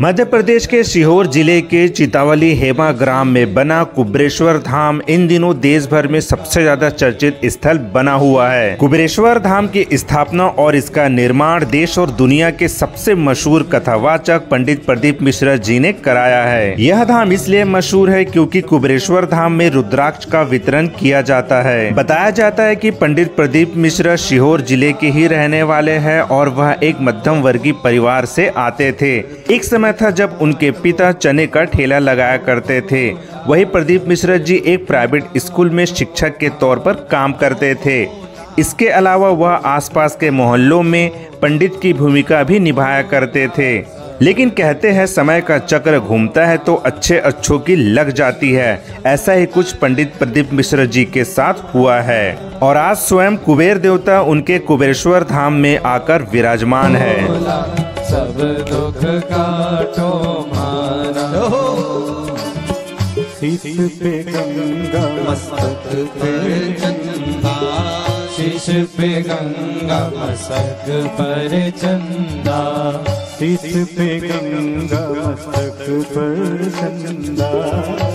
मध्य प्रदेश के सीहोर ज़िले के चितावली हेमा ग्राम में बना कुबरेश्वर धाम इन दिनों देश भर में सबसे ज़्यादा चर्चित स्थल बना हुआ है। कुबरेश्वर धाम की स्थापना और इसका निर्माण देश और दुनिया के सबसे मशहूर कथावाचक पंडित प्रदीप मिश्रा जी ने कराया है। यह धाम इसलिए मशहूर है क्योंकि कुबरेश्वर धाम में रुद्राक्ष का वितरण किया जाता है। बताया जाता है की पंडित प्रदीप मिश्रा सीहोर ज़िले के ही रहने वाले है और वह एक मध्यम वर्गीय परिवार से आते थे। एक समय समय था जब उनके पिता चने का ठेला लगाया करते थे। वही प्रदीप मिश्रा जी एक प्राइवेट स्कूल में शिक्षक के तौर पर काम करते थे। इसके अलावा वह आसपास के मोहल्लों में पंडित की भूमिका भी निभाया करते थे। लेकिन कहते हैं समय का चक्र घूमता है तो अच्छे अच्छों की लग जाती है। ऐसा ही कुछ पंडित प्रदीप मिश्र जी के साथ हुआ है। और आज स्वयं कुबेर देवता उनके कुबेरेश्वर धाम में आकर विराजमान है। सब दुख काटो मारा। शीश पे गंगा मस्तक पे चंदा शीश पे गंगा मस्तक पर चंदा। शीश पे गंगा मस्तक पर चंदा।